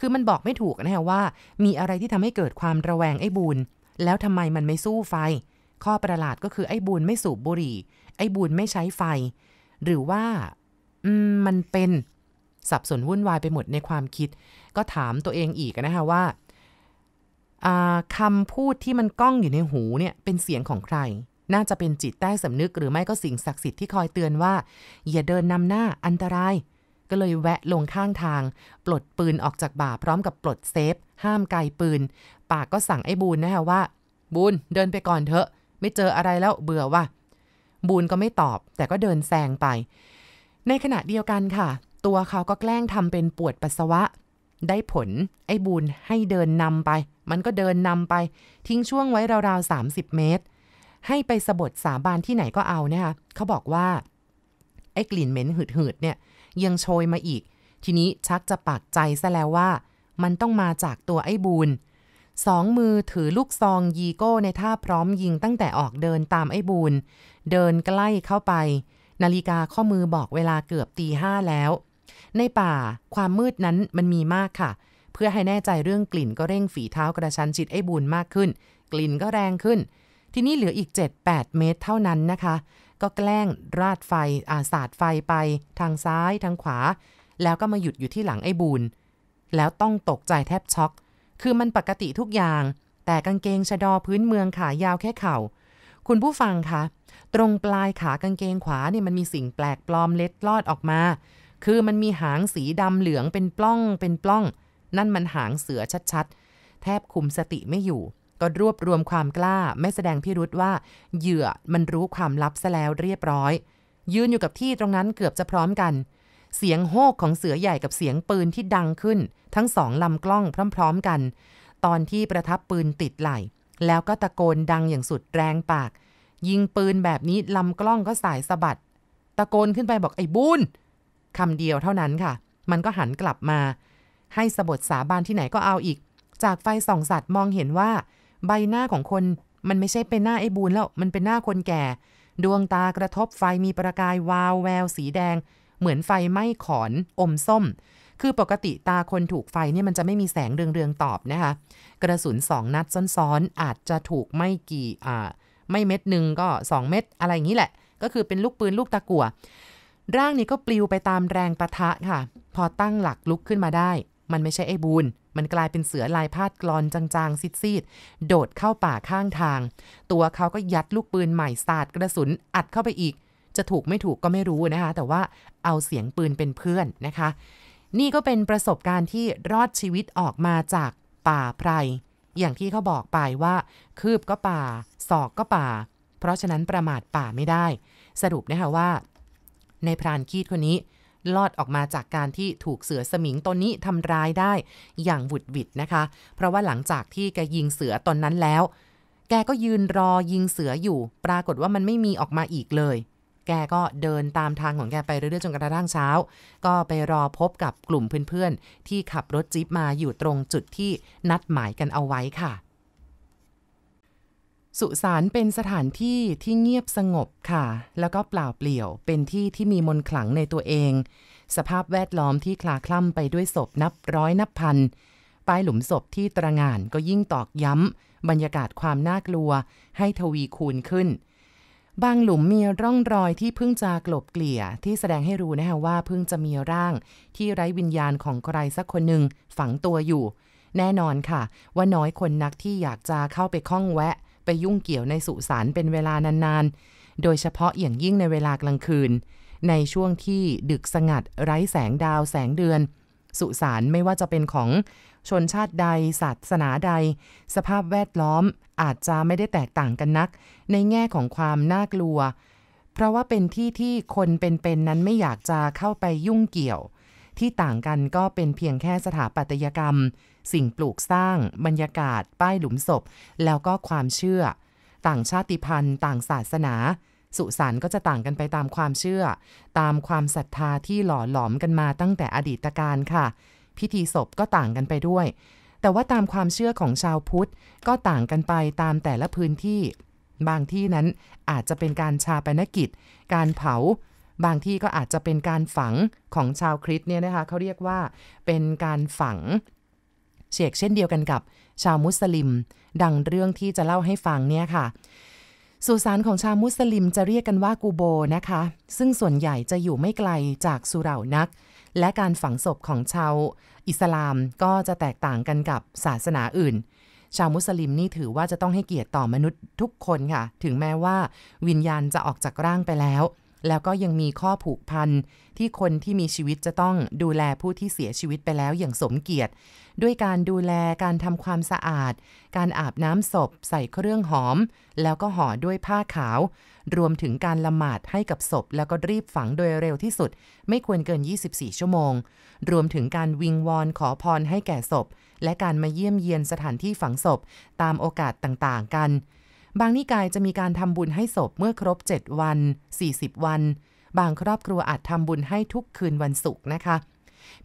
คือมันบอกไม่ถูกนะฮะว่า มีอะไรที่ทำให้เกิดความระแวงไอ้บูนแล้วทำไมมันไม่สู้ไฟ ข้อประหลาดก็คือไอ้บูนไม่สูบบุหรี่ ไอ้บูนไม่ใช้ไฟ หรือว่า อืม มันเป็น สับสนวุ่นวายไปหมดในความคิด ก็ถามตัวเองอีกนะคะว่าคำพูดที่มันก้องอยู่ในหูเนี่ยเป็นเสียงของใคร น่าจะเป็นจิตใต้สำนึกหรือไม่ก็สิ่งศักดิ์สิทธิ์ที่คอยเตือนว่า อย่าเดินนำหน้าอันตราย ก็เลยแวะลงข้างทาง ปลดปืนออกจากบ่าพร้อมกับปลดเซฟ ห้ามไกลปืน ปากก็สั่งไอ้บูนนะคะว่า บูนเดินไปก่อนเถอะ ไม่เจออะไรแล้วเบื่อว่ะบูนก็ไม่ตอบ แต่ก็เดินแซงไป ในขณะเดียวกันค่ะ ตัวเขาก็แกล้งทำเป็นปวดปัสสาวะ ได้ผลไอ้บูนให้เดินนำไป มันก็เดินนำไป ทิ้งช่วงไว้ราวๆ 30 เมตร ให้ไปสะบดสาบานที่ไหนก็เอาเนี่ยเขาบอกว่า ไอ้กลิ่นเหม็นหืดๆเนี่ยยังโชยมาอีก ทีนี้ชักจะปักใจซะแล้วว่า มันต้องมาจากตัวไอ้บูนสองมือถือลูกซองยีโก้ในท่าพร้อมยิงตั้งแต่ออกเดินตามไอ้บูนเดินใกล้เข้าไป นาฬิกาข้อมือบอกเวลาเกือบตีห้าแล้ว ในป่าความมืดนั้นมันมีมากค่ะ เพื่อให้แน่ใจเรื่องกลิ่นก็เร่งฝีเท้ากระชันชิดไอ้บูนมากขึ้น กลิ่นก็แรงขึ้น ทีนี้เหลืออีก 7-8 เมตรเท่านั้นนะคะ ก็แกล้งราดไฟอาสาดไฟไป ทางซ้ายทางขวา แล้วก็มาหยุดอยู่ที่หลังไอ้บูนแล้วต้องตกใจแทบช็อก คือมันปกติทุกอย่าง แต่กางเกงชะดอพื้นเมืองขายาวแค่เข่า คุณผู้ฟังคะ ตรงปลายขากางเกงขวาเนี่ยมันมีสิ่งแปลกปลอมเล็ดลอดออกมา คือมันมีหางสีดำเหลืองเป็นปล้องเป็นปล้อง นั่นมันหางเสือชัดๆ แทบคุมสติไม่อยู่ ก็รวบรวมความกล้า ไม่แสดงพิรุษว่า เหยื่อมันรู้ความลับซะแล้วเรียบร้อย ยืนอยู่กับที่ตรงนั้นเกือบจะพร้อมกัน เสียงโฮกของเสือใหญ่กับเสียงปืนที่ดังขึ้น ทั้งสองลำกล้องพร้อม ๆกัน ตอนที่ประทับปืนติดไหลแล้วก็ตะโกนดังอย่างสุดแรงปาก ยิงปืนแบบนี้ลำกล้องก็สายสะบัด ตะโกนขึ้นไปบอกไอ้บุญ คำเดียวเท่านั้นค่ะ มันก็หันกลับมา ให้สบทสาบานที่ไหนก็เอาอีก จากไฟส่องสัตว์มองเห็นว่า ใบหน้าของคนมันไม่ใช่เป็นหน้าไอ้บูนแล้ว มันเป็นหน้าคนแก่ ดวงตากระทบไฟมีประกายวาวแววสีแดง เหมือนไฟไหม้ขอนอมส้ม คือปกติตาคนถูกไฟเนี่ยมันจะไม่มีแสงเรืองๆตอบนะคะ กระสุนสองนัดซ้อนๆอาจจะถูกไม่กี่อ่าไม่เม็ดหนึ่งก็ 2 เม็ดอะไรอย่างนี้แหละ ก็คือเป็นลูกปืนลูกตะกั่ว ร่างนี้ก็ปลิวไปตามแรงประทะค่ะ พอตั้งหลักลุกขึ้นมาได้ มันไม่ใช่ไอ้บูนมันกลายเป็นเสือลายพาดกรอนจางๆ ซีดๆ โดดเข้าป่าข้างทาง ตัวเขาก็ยัดลูกปืนใหม่สาดกระสุนอัดเข้าไปอีก จะถูกไม่ถูกก็ไม่รู้นะคะ แต่ว่าเอาเสียงปืนเป็นเพื่อนนะคะ นี่ก็เป็นประสบการณ์ที่รอดชีวิตออกมาจากป่าไพร อย่างที่เขาบอกไปว่า คืบก็ป่า ศอกก็ป่า เพราะฉะนั้นประมาทป่าไม่ได้ สรุปนะคะว่า ในพรานคีดคนนี้ลอดออกมาจากการที่ถูกเสือสมิงตนนี้ทำร้ายได้อย่างหวุดหวิดนะคะ เพราะว่าหลังจากที่แกยิงเสือตนนั้นแล้ว แกก็ยืนรอยิงเสืออยู่ ปรากฏว่ามันไม่มีออกมาอีกเลย แกก็เดินตามทางของแกไปเรื่อยๆจนกระทั่งเช้า ก็ไปรอพบกับกลุ่มเพื่อนๆ ที่ขับรถจิ๊บมาอยู่ตรงจุดที่นัดหมายกันเอาไว้ค่ะ สุสานเป็นสถานที่ที่เงียบสงบค่ะ แล้วก็เปล่าเปลี่ยว เป็นที่ที่มีมนขลังในตัวเอง สภาพแวดล้อมที่คลาคล่ำไปด้วยศพนับร้อยนับพัน ป้ายหลุมศพที่ตระงานก็ยิ่งตอกย้ำ บรรยากาศความน่ากลัว ให้ทวีคูณขึ้น บางหลุมมีร่องรอยที่เพิ่งจะกลบเกลี่ย ที่แสดงให้รู้นะคะว่าเพิ่งจะมีร่าง ที่ไร้วิญญาณของใครสักคนหนึ่งฝังตัวอยู่ แน่นอนค่ะ ว่าน้อยคนนักที่อยากจะเข้าไปข้องแวะ ไปยุ่งเกี่ยวในสุสานเป็นเวลานานๆ โดยเฉพาะอย่างยิ่งในเวลากลางคืน ในช่วงที่ดึกสงัดไร้แสงดาวแสงเดือน สุสานไม่ว่าจะเป็นของชนชาติใดศาสนาใด สภาพแวดล้อมอาจจะไม่ได้แตกต่างกันนัก ในแง่ของความน่ากลัว เพราะว่าเป็นที่ที่คนเป็นๆนั้นไม่อยากจะเข้าไปยุ่งเกี่ยว ที่ต่างกันก็เป็นเพียงแค่สถาปัตยกรรม สิ่งปลูกสร้าง บรรยากาศ ป้ายหลุมศพ แล้วก็ความเชื่อ ต่างชาติพันธุ์ ต่างศาสนา สุสานก็จะต่างกันไปตามความเชื่อ ตามความศรัทธาที่หล่อหลอมกันมาตั้งแต่อดีตการค่ะ พิธีศพก็ต่างกันไปด้วย แต่ว่าตามความเชื่อของชาวพุทธก็ต่างกันไปตามแต่ละพื้นที่ บางที่นั้นอาจจะเป็นการชาปนกิจ การเผาบางที่ก็อาจจะเป็นการฝังของชาวคริสต์เนี่ยนะคะเขาเรียกว่าเป็นการฝัง เชกเช่นเดียวกันกับชาวมุสลิม ดังเรื่องที่จะเล่าให้ฟังเนี่ยค่ะสุสานของชาวมุสลิมจะเรียกกันว่ากูโบนะคะ ซึ่งส่วนใหญ่จะอยู่ไม่ไกลจากสุเหร่านัก และการฝังศพของชาวอิสลามก็จะแตกต่างกันกับศาสนาอื่น ชาวมุสลิมนี่ถือว่าจะต้องให้เกียรติต่อมนุษย์ทุกคนค่ะ ถึงแม้ว่าวิญญาณจะออกจากร่างไปแล้ว แล้วก็ยังมีข้อผูกพันที่คนที่มีชีวิตจะต้องดูแลผู้ที่เสียชีวิตไปแล้วอย่างสมเกียรติ ด้วยการดูแลการทำความสะอาด การอาบน้ำศพ ใส่เครื่องหอม แล้วก็ห่อด้วยผ้าขาว รวมถึงการละหมาดให้กับศพ แล้วก็รีบฝังโดยเร็วที่สุด ไม่ควรเกิน 24 ชั่วโมง รวมถึงการวิงวอนขอพรให้แก่ศพ และการมาเยี่ยมเยียนสถานที่ฝังศพ ตามโอกาสต่างๆ กัน บางนิกายจะมีการทำบุญให้ศพเมื่อครบ 7 วัน 40 วัน บางครอบครัวอาจทำบุญให้ทุกคืนวันศุกร์นะคะ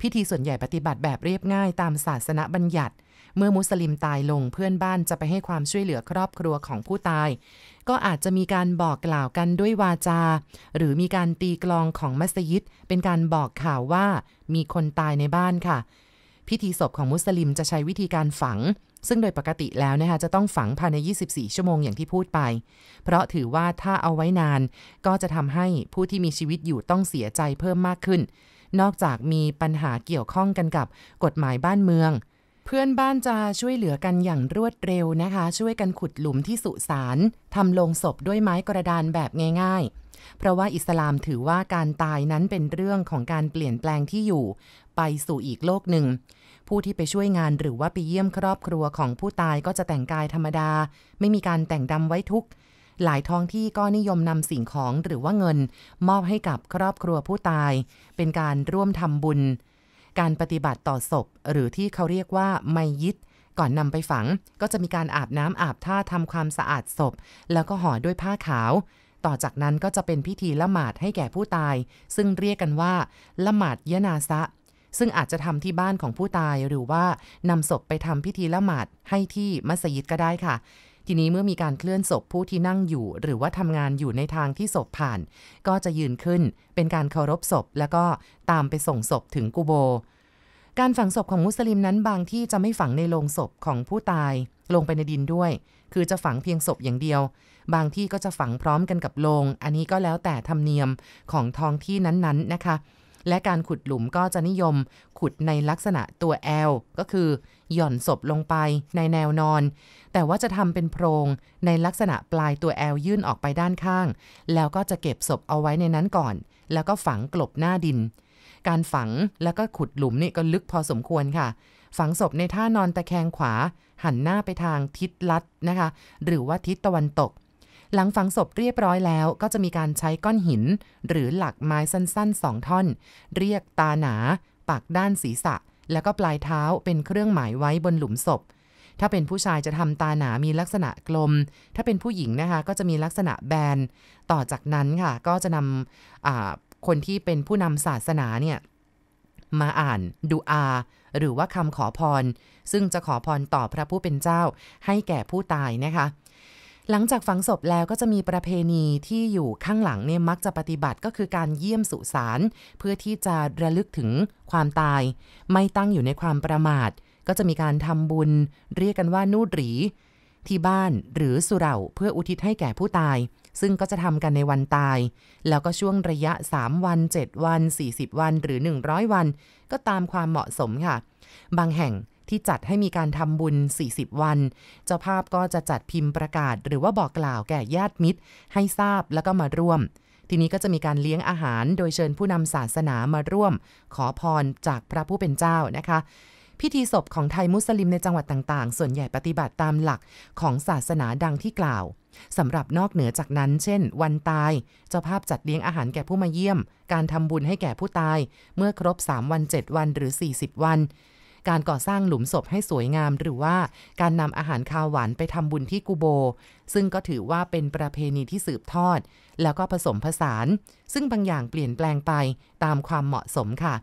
พิธีส่วนใหญ่ปฏิบัติแบบเรียบง่ายตามศาสนบัญญัติ เมื่อมุสลิมตายลงเพื่อนบ้านจะไปให้ความช่วยเหลือครอบครัวของผู้ตาย ก็อาจจะมีการบอกกล่าวกันด้วยวาจา หรือมีการตีกลองของมัสยิด เป็นการบอกข่าวว่ามีคนตายในบ้านค่ะ พิธีศพของมุสลิมจะใช้วิธีการฝัง ซึ่งโดยปกติแล้วนะคะจะต้องฝังภายใน 24 ชั่วโมงอย่างที่พูดไป เพราะถือว่าถ้าเอาไว้นานก็จะทำให้ผู้ที่มีชีวิตอยู่ต้องเสียใจเพิ่มมากขึ้น นอกจากมีปัญหาเกี่ยวข้องกันกับกฎหมายบ้านเมือง เพื่อนบ้านจะช่วยเหลือกันอย่างรวดเร็วนะคะ ช่วยกันขุดหลุมที่สุสานทำลงศพด้วยไม้กระดานแบบง่ายๆ เพราะว่าอิสลามถือว่าการตายนั้นเป็นเรื่องของการเปลี่ยนแปลงที่อยู่ ไปสู่อีกโลกหนึ่ง ผู้ที่ไปช่วยงานหรือว่าไปเยี่ยมครอบครัวของผู้ตายก็จะแต่งกายธรรมดา ไม่มีการแต่งดำไว้ทุกข์หลายท้องที่ก็นิยมนำสิ่งของหรือว่าเงิน มอบให้กับครอบครัวผู้ตาย เป็นการร่วมทำบุญ การปฏิบัติต่อศพ หรือที่เขาเรียกว่าไมยิดก่อนนำไปฝังก็จะมีการอาบน้ำอาบท่าทำความสะอาดศพ แล้วก็ห่อด้วยผ้าขาว ต่อจากนั้นก็จะเป็นพิธีละหมาดให้แก่ผู้ตาย ซึ่งเรียกกันว่าละหมาดยะนาซะ ซึ่งอาจจะทำที่บ้านของผู้ตายหรือว่านำศพไปทำพิธีละหมาดให้ที่มัสยิดก็ได้ค่ะ ทีนี้เมื่อมีการเคลื่อนศพผู้ที่นั่งอยู่ หรือว่าทำงานอยู่ในทางที่ศพผ่าน ก็จะยืนขึ้น เป็นการเคารพศพ แล้วก็ตามไปส่งศพถึงกูโบ การฝังศพของมุสลิมนั้นบางที่จะไม่ฝังในโลงศพของผู้ตาย ลงไปในดินด้วย คือจะฝังเพียงศพอย่างเดียวบางที่ก็จะฝังพร้อมกันกับโลง อันนี้ก็แล้วแต่ธรรมเนียมของท้องที่นั้นๆนะคะ และการขุดหลุมก็จะนิยมขุดในลักษณะตัว L ก็คือ หย่อนศพลงไปในแนวนอน แต่ว่าจะทำเป็นโพรงในลักษณะปลายตัว L ยื่นออกไปด้านข้าง แล้วก็จะเก็บศพเอาไว้ในนั้นก่อน แล้วก็ฝังกลบหน้าดิน การฝังแล้วก็ขุดหลุมนี่ก็ลึกพอสมควรค่ะ ฝังศพในท่านอนตะแคงขวา หันหน้าไปทางทิศลัดนะคะ หรือว่าทิศตะวันตก หลังฝังศพเรียบร้อยแล้วก็จะมีการใช้ก้อนหิน หรือหลักไม้สั้นๆสองท่อน เรียกตาหนาปักด้านศีรษะ แล้วก็ปลายเท้าเป็นเครื่องหมายไว้บนหลุมศพ ถ้าเป็นผู้ชายจะทำตาหนามีลักษณะกลม ถ้าเป็นผู้หญิงนะคะก็จะมีลักษณะแบน ต่อจากนั้นค่ะก็จะนำคนที่เป็นผู้นำศาสนาเนี่ยมาอ่านดูอา หรือว่าคำขอพร ซึ่งจะขอพรต่อพระผู้เป็นเจ้าให้แก่ผู้ตายนะคะ หลังจากฝังศพแล้วก็จะมีประเพณีที่อยู่ข้างหลังเนี่ยมักจะปฏิบัติก็คือการเยี่ยมสุสานเพื่อที่จะระลึกถึงความตาย ไม่ตั้งอยู่ในความประมาท ก็จะมีการทำบุญ เรียกกันว่านูดหรีที่บ้านหรือสุเหร่าเพื่ออุทิศให้แก่ผู้ตาย ซึ่งก็จะทำกันในวันตาย แล้วก็ช่วงระยะ 3 วัน 7 วัน 40 วันหรือ 100 วัน ก็ตามความเหมาะสมค่ะ บางแห่ง ที่จัดให้มีการทำบุญ 40 วัน เจ้าภาพก็จะจัดพิมพ์ประกาศ หรือว่าบอกกล่าวแก่ญาติมิตร ให้ทราบแล้วก็มาร่วม ทีนี้ก็จะมีการเลี้ยงอาหารโดยเชิญผู้นำศาสนามาร่วม ขอพรจากพระผู้เป็นเจ้านะคะพิธีศพของไทยมุสลิมในจังหวัดต่างๆ ส่วนใหญ่ปฏิบัติตามหลักของศาสนาดังที่กล่าวสำหรับนอกเหนือจากนั้น เช่น วันตาย เจ้าภาพจัดเลี้ยงอาหารแก่ผู้มาเยี่ยม การทำบุญให้แก่ผู้ตาย เมื่อครบ 3 วัน 7 วันหรือ 40 วัน การก่อสร้างหลุมศพให้สวยงาม หรือว่าการนำอาหารคาวหวานไปทำบุญที่กูโบ ซึ่งก็ถือว่าเป็นประเพณีที่สืบทอด แล้วก็ผสมผสาน ซึ่งบางอย่างเปลี่ยนแปลงไปตามความเหมาะสมค่ะ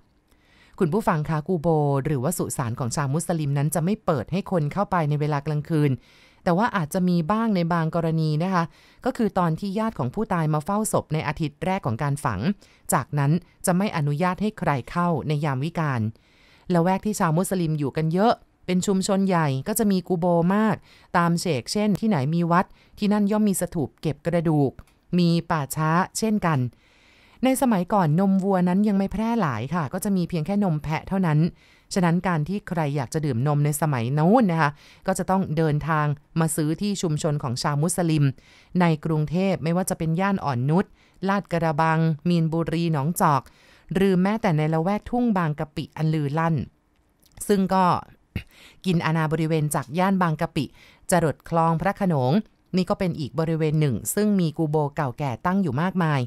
คุณผู้ฟังคะกูโบ หรือว่าสุสานของชาวมุสลิมนั้นจะไม่เปิดให้คนเข้าไปในเวลากลางคืน แต่ว่าอาจจะมีบ้างในบางกรณีนะคะ ก็คือตอนที่ญาติของผู้ตายมาเฝ้าศพในอาทิตย์แรกของการฝัง จากนั้นจะไม่อนุญาตให้ใครเข้าในยามวิกาล และแวกที่ชาวมุสลิมอยู่กันเยอะ เป็นชุมชนใหญ่ก็จะมีกูโบมาก ตามเชกเช่น ที่ไหนมีวัด ที่นั่นย่อมมีสถูปเก็บกระดูก มีป่าช้า เช่นกัน ในสมัยก่อนนมวัวนั้นยังไม่แพร่หลายค่ะ ก็จะมีเพียงแค่นมแพะเท่านั้น ฉะนั้นการที่ใครอยากจะดื่มนมในสมัยโน้นนะคะ ก็จะต้องเดินทางมาซื้อที่ชุมชนของชาวมุสลิม ในกรุงเทพไม่ว่าจะเป็นย่านอ่อนนุชลาดกระบัง มีนบุรีหนองจอก หรือแม้แต่ในละแวกทุ่งบางกะปิอันลือลั่น ซึ่งก็กินอาณาบริเวณจากย่านบางกะปิจรดคลองพระขนง นี่ก็เป็นอีกบริเวณหนึ่ง ซึ่งมีกูโบเก่าแก่ตั้งอยู่มากมาย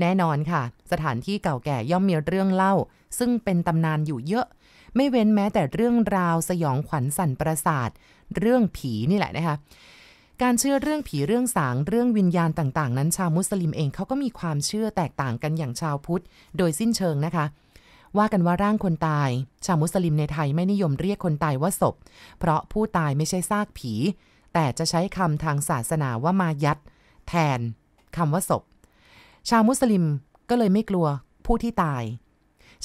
แน่นอนค่ะ สถานที่เก่าแก่ย่อมมีเรื่องเล่า ซึ่งเป็นตำนานอยู่เยอะ ไม่เว้นแม้แต่เรื่องราวสยองขวัญสั่นประสาท เรื่องผีนี่แหละนะคะ การเชื่อเรื่องผีเรื่องสางเรื่องวิญญาณต่างๆ นั้นชาวมุสลิมเองเขาก็มีความเชื่อแตกต่างกันอย่างชาวพุทธ โดยสิ้นเชิงนะคะ ว่ากันว่าร่างคนตาย ชาวมุสลิมในไทยไม่นิยมเรียกคนตายว่าศพ เพราะผู้ตายไม่ใช่ซากผี แต่จะใช้คำทางศาสนาว่ามายัดแทนคำว่าศพ ชาวมุสลิมก็เลยไม่กลัวผู้ที่ตาย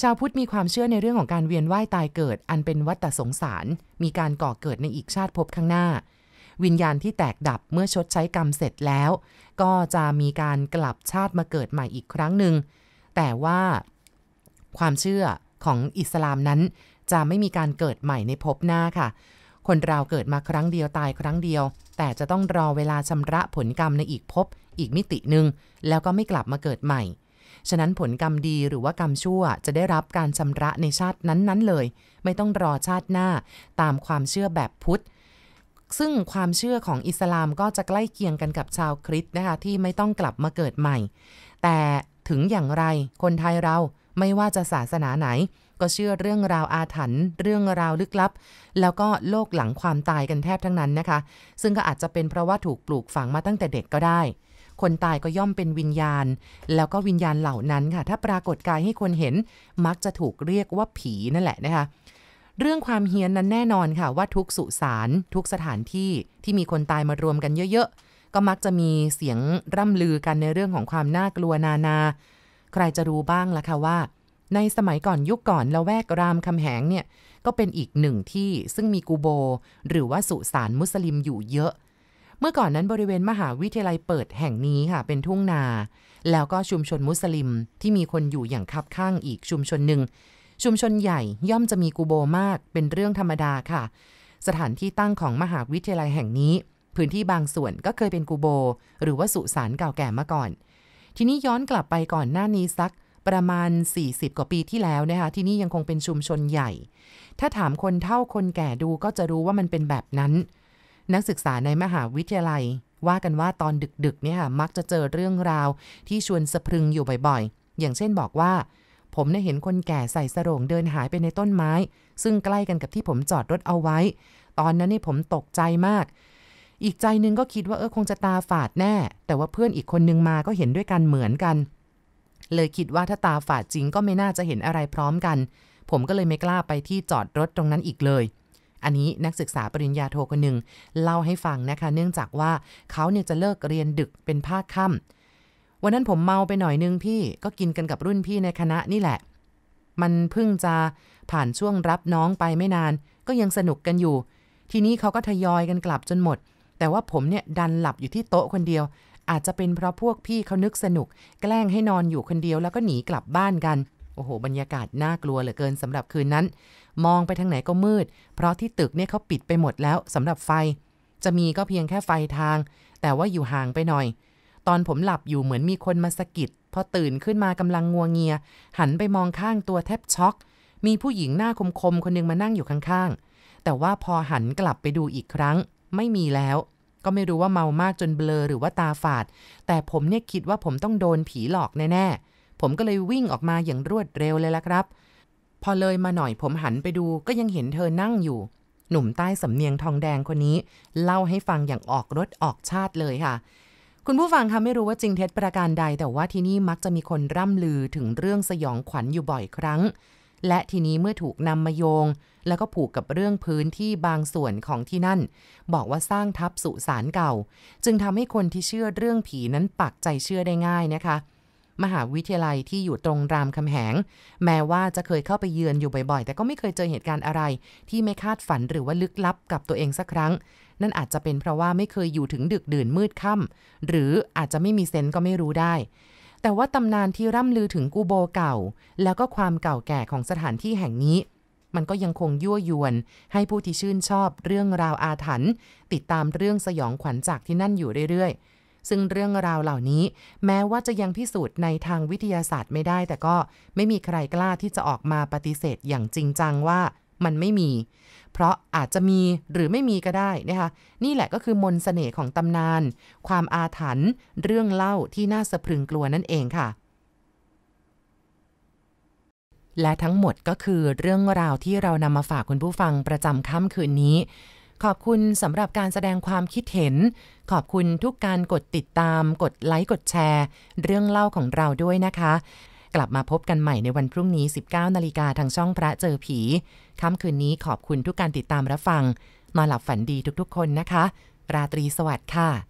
ชาวพุทธมีความเชื่อในเรื่องของการเวียนว่ายตายเกิด อันเป็นวัฏสงสาร มีการก่อเกิดในอีกชาติภพข้างหน้า วิญญาณที่แตกดับเมื่อชดใช้กรรมเสร็จแล้ว ก็จะมีการกลับชาติมาเกิดใหม่อีกครั้งหนึ่ง แต่ว่าความเชื่อของอิสลามนั้น จะไม่มีการเกิดใหม่ในภพหน้าค่ะ คนเราเกิดมาครั้งเดียวตายครั้งเดียว แต่จะต้องรอเวลาชำระผลกรรมในอีกภพอีกมิติหนึ่งแล้วก็ไม่กลับมาเกิดใหม่ ฉะนั้นผลกรรมดีหรือว่ากรรมชั่วจะได้รับการชำระในชาตินั้นๆเลย ไม่ต้องรอชาติหน้าตามความเชื่อแบบพุทธ ซึ่งความเชื่อของอิสลามก็จะใกล้เคียงกันกับชาวคริสต์นะคะที่ไม่ต้องกลับมาเกิดใหม่ แต่ถึงอย่างไรคนไทยเราไม่ว่าจะศาสนาไหน ก็เชื่อเรื่องราวอาถรรพ์เรื่องราวลึกลับ แล้วก็โลกหลังความตายกันแทบทั้งนั้นนะคะ ซึ่งก็อาจจะเป็นเพราะว่าถูกปลูกฝังมาตั้งแต่เด็กก็ได้ คนตายก็ย่อมเป็นวิญญาณ แล้วก็วิญญาณเหล่านั้นค่ะ ถ้าปรากฏกายให้คนเห็นมักจะถูกเรียกว่าผีนั่นแหละนะคะ เรื่องความเฮี้ยนนั้นแน่นอนค่ะว่าทุกสุสานทุกสถานที่ที่มีคนตายมารวมกันเยอะๆ ก็มักจะมีเสียงร่ำลือกันในเรื่องของความน่ากลัวนานา ใครจะรู้บ้างล่ะคะว่า ในสมัยก่อนยุคก่อนละแวกรามคำแหงเนี่ยก็เป็นอีกหนึ่งที่ซึ่งมีกูโบ หรือว่าสุสานมุสลิมอยู่เยอะ เมื่อก่อนนั้นบริเวณมหาวิทยาลัยเปิดแห่งนี้ค่ะเป็นทุ่งนา แล้วก็ชุมชนมุสลิมที่มีคนอยู่อย่างคับข้างอีกชุมชนหนึ่ง ชุมชนใหญ่ย่อมจะมีกูโบมากเป็นเรื่องธรรมดาค่ะ สถานที่ตั้งของมหาวิทยาลัยแห่งนี้ พื้นที่บางส่วนก็เคยเป็นกูโบ หรือว่าสุสานเก่าแก่มาก่อน ทีนี้ย้อนกลับไปก่อนหน้านี้สักประมาณ 40 กว่าปีที่แล้วนะคะที่นี่ยังคงเป็นชุมชนใหญ่ ถ้าถามคนเฒ่าคนแก่ดูก็จะรู้ว่ามันเป็นแบบนั้น นักศึกษาในมหาวิทยาลัย ว่ากันว่าตอนดึกๆเนี่ยค่ะมักจะเจอเรื่องราวที่ชวนสะพรึงอยู่บ่อยๆ อย่างเช่นบอกว่า ผมได้เห็นคนแก่ใส่สรงเดินหายไปในต้นไม้ ซึ่งใกล้กันกับที่ผมจอดรถเอาไว้ ตอนนั้นนี่ผมตกใจมาก อีกใจนึงก็คิดว่าเออคงจะตาฝาดแน่ แต่ว่าเพื่อนอีกคนนึงมาก็เห็นด้วยกันเหมือนกัน เลยคิดว่าถ้าตาฝาดจริงก็ไม่น่าจะเห็นอะไรพร้อมกัน ผมก็เลยไม่กล้าไปที่จอดรถตรงนั้นอีกเลยอันนี้นักศึกษาปริญญาโทคนหนึ่งเล่าให้ฟังนะคะ เนื่องจากว่าเขาเนี่ยจะเลิกเรียนดึกเป็นภาคค่ำ วันนั้นผมเมาไปหน่อยนึงพี่ก็กินกันกับรุ่นพี่ในคณะนี่แหละ มันเพิ่งจะผ่านช่วงรับน้องไปไม่นาน ก็ยังสนุกกันอยู่ ทีนี้เขาก็ทยอยกันกลับจนหมด แต่ว่าผมเนี่ยดันหลับอยู่ที่โต๊ะคนเดียว อาจจะเป็นเพราะพวกพี่เขานึกสนุก แกล้งให้นอนอยู่คนเดียวแล้วก็หนีกลับบ้านกันโอ้โห บรรยากาศน่ากลัวเหลือเกินสำหรับคืนนั้น มองไปทางไหนก็มืด เพราะที่ตึกเนี่ยเขาปิดไปหมดแล้วสำหรับไฟ จะมีก็เพียงแค่ไฟทาง แต่ว่าอยู่ห่างไปหน่อย ตอนผมหลับอยู่เหมือนมีคนมาสะกิด พอตื่นขึ้นมากำลังงัวเงีย หันไปมองข้างตัวแทบช็อก มีผู้หญิงหน้าคมๆ คนหนึงมานั่งอยู่ข้างๆ แต่ว่าพอหันกลับไปดูอีกครั้ง ไม่มีแล้ว ก็ไม่รู้ว่าเมามากจนเบลอหรือว่าตาฝาด แต่ผมเนี่ยคิดว่าผมต้องโดนผีหลอกแน่ๆ ผมก็เลยวิ่งออกมาอย่างรวดเร็วเลยละครับ พอเลยมาหน่อยผมหันไปดูก็ยังเห็นเธอนั่งอยู่หนุ่มใต้สำเนียงทองแดงคนนี้ เล่าให้ฟังอย่างออกรถออกชาติเลยค่ะ คุณผู้ฟังคะไม่รู้ว่าจริงเท็จประการใด แต่ว่าที่นี่มักจะมีคนร่ำลือถึงเรื่องสยองขวัญอยู่บ่อยครั้ง และทีนี้เมื่อถูกนำมาโยง แล้วก็ผูกกับเรื่องพื้นที่บางส่วนของที่นั่น บอกว่าสร้างทับสุสานเก่า จึงทำให้คนที่เชื่อเรื่องผีนั้นปักใจเชื่อได้ง่ายนะคะ มหาวิทยาลัยที่อยู่ตรงรามคำแหง แม้ว่าจะเคยเข้าไปเยือนอยู่บ่อยๆ แต่ก็ไม่เคยเจอเหตุการณ์อะไร ที่ไม่คาดฝันหรือว่าลึกลับกับตัวเองสักครั้ง นั่นอาจจะเป็นเพราะว่าไม่เคยอยู่ถึงดึกดื่นมืดค่ำหรืออาจจะไม่มีเซนส์ก็ไม่รู้ได้ แต่ว่าตำนานที่ร่ำลือถึงกูโบเก่า แล้วก็ความเก่าแก่ของสถานที่แห่งนี้มันก็ยังคงยั่วยวน ให้ผู้ที่ชื่นชอบเรื่องราวอาถรรพ์ติดตามเรื่องสยองขวัญจากที่นั่นอยู่เรื่อยๆ ซึ่งเรื่องราวเหล่านี้ แม้ว่าจะยังพิสูจน์ในทางวิทยาศาสตร์ไม่ได้ แต่ก็ไม่มีใครกล้าที่จะออกมาปฏิเสธอย่างจริงจังว่ามันไม่มี เพราะอาจจะมีหรือไม่มีก็ได้นะคะ นี่แหละก็คือมนสเสน่ห์ของตำนาน ความอาถรรพ์เรื่องเล่าที่น่าสะพรึงกลัวนั่นเองค่ะ และทั้งหมดก็คือเรื่องราวที่เรานำมาฝากคุณผู้ฟังประจำค่ำคืนนี้ ขอบคุณสำหรับการแสดงความคิดเห็น ขอบคุณทุกการกดติดตาม กดไลค์ กดแชร์ เรื่องเล่าของเราด้วยนะคะ กลับมาพบกันใหม่ในวันพรุ่งนี้ 19 นาฬิกาทางช่องพระเจอผี ค่ำคืนนี้ขอบคุณทุกการติดตามรับฟังนอนหลับฝันดีทุกๆ คนนะคะ ราตรีสวัสดิ์ค่ะ